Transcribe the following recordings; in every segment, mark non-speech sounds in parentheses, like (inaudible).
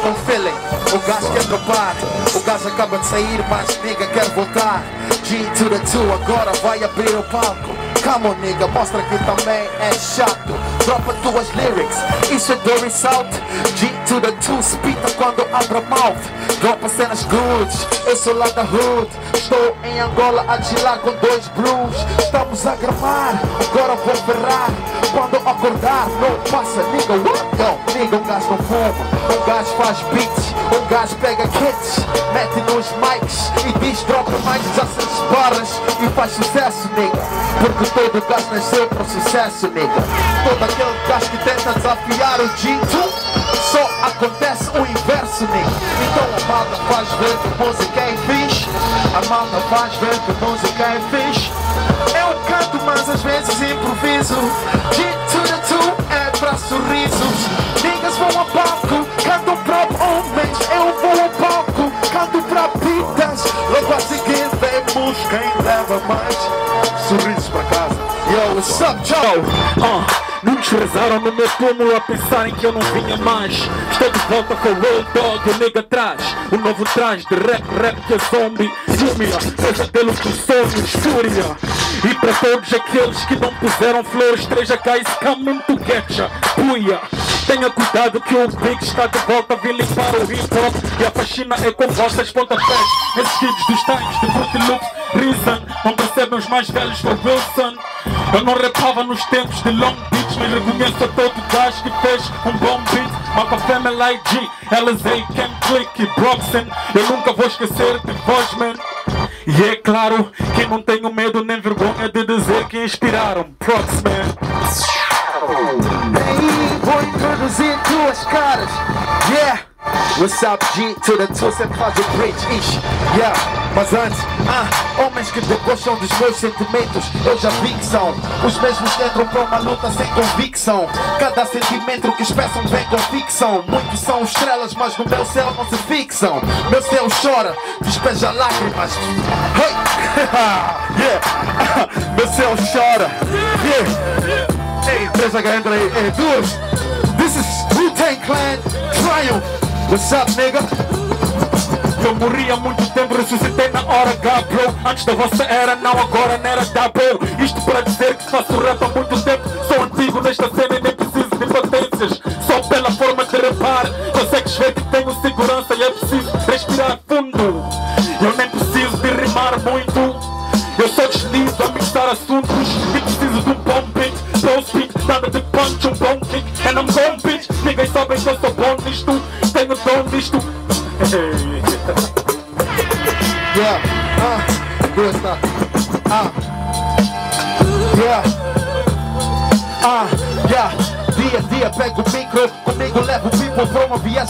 com feeling. O gajo quer dropar, o gajo acaba de sair, mas nigga quer voltar. G to the two, agora vai abrir o palco. Come on, nigga, mostra que também é chato. Dropa tuas lyrics, isso é dor e salt. G to the two, spita quando abre a mouth. Dropa cenas goods, eu sou lá da hood. Estou em Angola a chilar com dois blues. Estamos a gramar, agora vou ferrar. Quando acordar, não passa, nigga, what? Não, nigga, um gajo não fuma, um gajo faz beats, um gajo pega kits, mete nos mics e diz dropa mais 16 barras e faz sucesso, nigga. Porque todo gajo nasceu para sucesso, nigga. Todo aquele gajo que tenta desafiar o G2 só acontece o inverso, nigga. Então a malta faz ver que música é fixe, a malta faz ver que música é fixe. Eu canto, mas às vezes improviso. G to the two é pra sorrisos. Niggas vão a palco, canto pra homens. Eu vou ao palco, canto pra pitas. Logo a seguir vemos quem leva mais sorrisos. Joe? Muitos rezaram no meu túmulo a pensarem que eu não vinha mais. Estou de volta com o Road Dog, o nigga atrás. O novo traje de rap, rap que é zombie. Fúmia, pesadelo dos sonhos, fúria. E para todos aqueles que não puseram flores, treja cá e coming to get ya, puia. Tenha cuidado que o Big está de volta, vim limpar o hip hop e a faxina é com vossas pontapés. Esses kids dos times de Fruity Loops, Reason, não percebem os mais velhos do Wilson. Eu não rapava nos tempos de Long Beach, mas reconheço a todo gajo que fez um bom beat. Malta Family IG, LSA, Cam Click e Broxen. Eu nunca vou esquecer de vós, man. E é claro que não tenho medo nem vergonha de dizer que inspiraram Proxman. Hey, vou introduzir duas caras. Yeah. What's up, G to the two, sempre faz o bridge, ish. Yeah. Mas antes, ah, homens que debocham dos meus sentimentos, eu já vi que são os mesmos que entram para uma luta sem convicção. Cada sentimento que expressam vem com ficção. Muitos são estrelas, mas no meu céu não se fixam. Meu céu chora, despeja lágrimas. Hey! (laughs) yeah! (laughs) meu céu chora. Yeah! Três H entra aí. Duas. This is Wu-Tang Clan Triumph. What's up, nigga? Eu morri há muito tempo, ressuscitei na hora bro Antes da vossa era, não agora, não era bro Isto para dizer que faço rap há muito tempo. Sou antigo nesta cena e nem preciso de potências. Só pela forma de rapar Consegues ver que tenho segurança e é preciso respirar fundo. Eu nem preciso de rimar muito. Eu só deslizo a mixar assuntos E preciso de um bom beat. Slow speed, nada de punch, um bom kick. And I'm gone bitch Ninguém sabe que eu sou bom nisto. Tenho dom nisto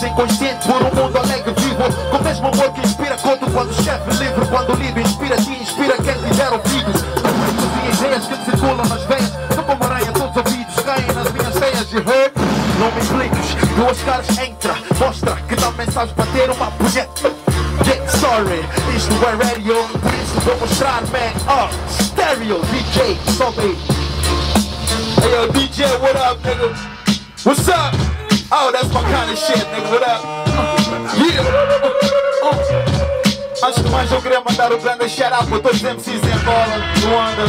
para uma viagem consciente por um mundo alegre vivo. Com o mesmo amor que inspira conto quando escreve livro, quando o livro inspira te inspira quem tiver ouvidos. E ideias que circulam nas veias, como aranha, todos os ouvidos caem nas minhas teias de hurt. Não me impliques, duas caras entra, mostra que também sabes bater uma punheta. Get sorry, isto é radio, por isso vou mostrar, man. Oh, stereo, DJ, sobe. Hey yo, DJ, what up, nigga? What's up? Oh, that's my kind of shit, nigga. What up? Yeah. Uh. Antes de mais, eu queria mandar um grande shout out para todos os MCs em Angola, Luanda,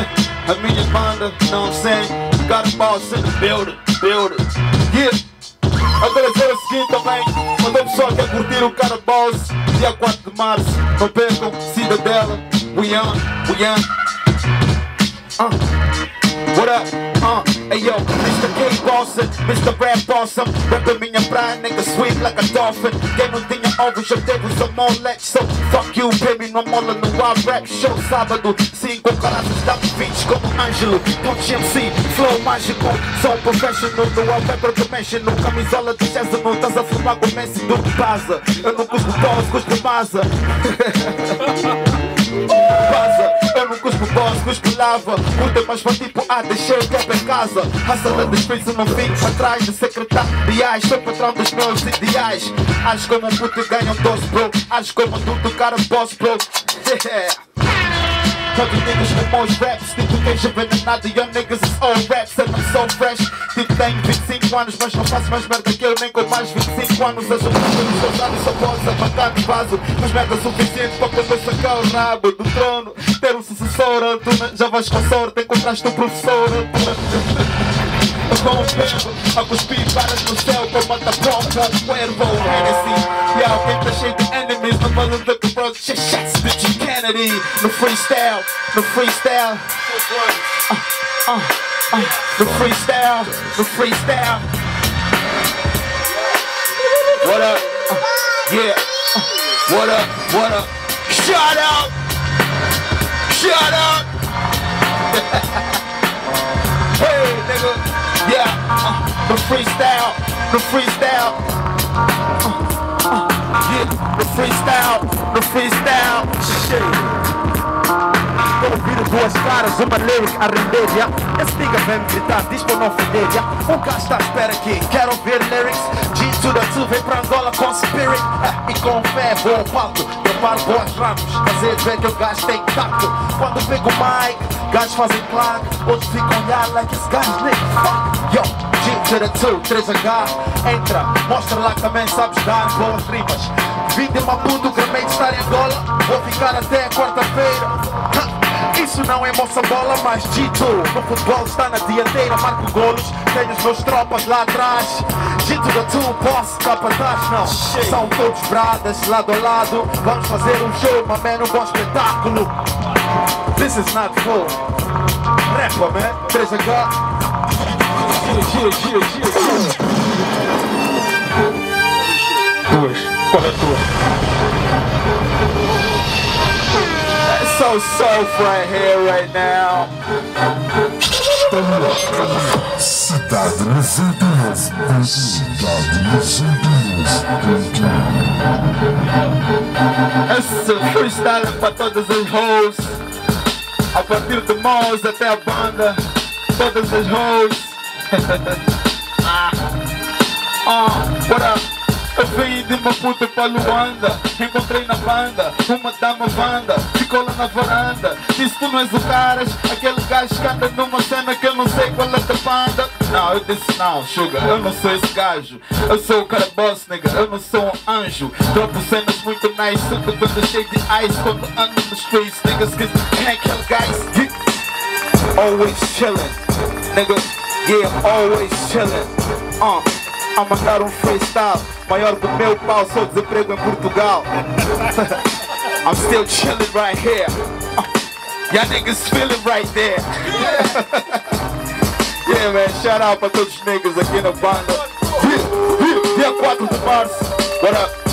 (laughs) a minha banda, what I'm saying? Got a boss in the building, building. Yeah. Agradecer o seguinte também, quando a pessoa quer curtir o cara boss, dia 4 de março, não percam, Cidadela, we on. Uh. What up? Uh, hey yo, Mr. K Boston, Mr. Rap Boston, Rapping minha praia, nigga, sweet like a dolphin. Quem não tinha ovos já teve os amoletes, so fuck you, baby, não mola no Wild Rap Show. Sábado, 5 caras da beats como Ângelo, Punch MC, flow mágico. Sou um professional no wallpaper dimensional, camisola de jazz, não estás a fumar com Messi do Baza. Eu não cuspo boss, cuspo masa. Vaza, eu não cuspo boss, cuspo lava Puta, mas foi tipo, ah, deixei o cap em casa Raça da despesa, não fico atrás de secretariais Sou patrão dos meus ideais Acho como um puto ganha um doce, bro Acho como tudo, cara, boss, bro Yeah Todos niggas com bons raps, tipo queijo envenenado. Young niggas is all raps and I'm so fresh. Tipo tenho 25 anos, mas não faço mais merda que eu nem com mais 25 anos. As outras nos seus anos só posso apagar no vaso. Mas merda suficiente para o rabo do trono. Ter um sucessor, tu já vais com sorte, encontraste um professor. Eu com um verbo, a cuspir varas no céu com um cuervo Hennessy E alguém tá cheio de enemies no mundo do que de G. Kennedy No freestyle, no freestyle uh, uh, uh, No freestyle, no freestyle What up? Uh, yeah What up, what up? Shut up! Shut up! (laughs) hey, nigga Yeah, uh, the freestyle, the freestyle. Uh, uh, yeah, the freestyle, the freestyle. Shit. Eu ouvir duas caras, uma lyric a render, yeah. Esse nigga vem gritar, diz pra não ofender, yeah. O gajo está à espera aqui, quero ouvir lyrics G to the two, vem pra Angola com spirit é, E com fé, vou ao palco, preparo boas ramos Fazer ver que o gajo tem tacto Quando pego o mic, gajos fazem claque Outros ficam olhar like esse gajo nigga, fuck. Yo, G to the two, 3H Entra, mostra lá que também sabes dar boas rimas. Vim de Maputo, gramei de estar em Angola. Vou ficar até quarta-feira. Isso não é moça bola, mas dito No futebol está na dianteira, marco golos. Tenho os meus tropas lá atrás Dito da tu, posso capataz, não São todos bradas, lado a lado. Vamos fazer um show, mas man, um bom espetáculo. This is not full Repa, man, 3H Gira, gira, gira, gira Duas, qual é a tua? so soft right here, right now. Cidade Mercedes, Cidade Mercedes. Esse freestyle é para todas as hoes. A partir de Moz até a banda, todas as hoes. (laughs) ah. Ah, what up? Eu vim de uma puta pra Luanda Encontrei na banda uma dama Wanda Ficou lá na varanda. Disse tu não és o caras Aquele gajo que anda numa cena que eu não sei qual é da banda. Não, eu disse não, sugar. Eu não sou esse gajo. Eu sou o cara boss, nigga. Eu não sou um anjo. Dropo cenas muito nice. Suco quando cheio de ice Quando ando nos streets Niggas que can't kill guys Always chillin' Nigga. Yeah, always chillin' Uh a mandar um freestyle maior do meu pau, sou desemprego em Portugal. (laughs) I'm still chilling right here. (laughs) Y'all niggas feeling right there. (laughs) yeah, man, shout out pra todos os niggas aqui na banda. Dia 4 de março. What up?